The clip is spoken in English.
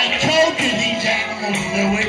I told you these animals knew it.